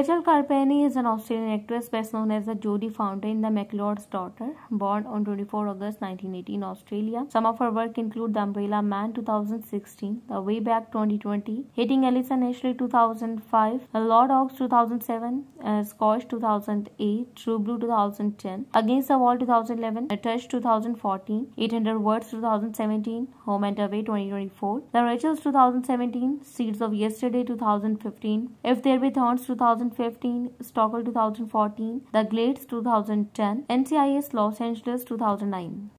Rachael Carpani is an Australian actress best known as the Jodi Fountain, the McLeod's daughter, born on 24 August 1918 Australia. Some of her work include The Umbrella Man 2016, The Way Back 2020, Hating Alison Ashley 2005, The Law Dogs 2007, uh, Scorched 2008, True Blue 2010, Against the Wall 2011, A Touch 2014, 800 Words 2017, Home and Away 2024, The Rachels 2017, Seeds of Yesterday 2015, If There Be Thorns 2015, Stockholm 2014, The Glades 2010, NCIS Los Angeles 2009.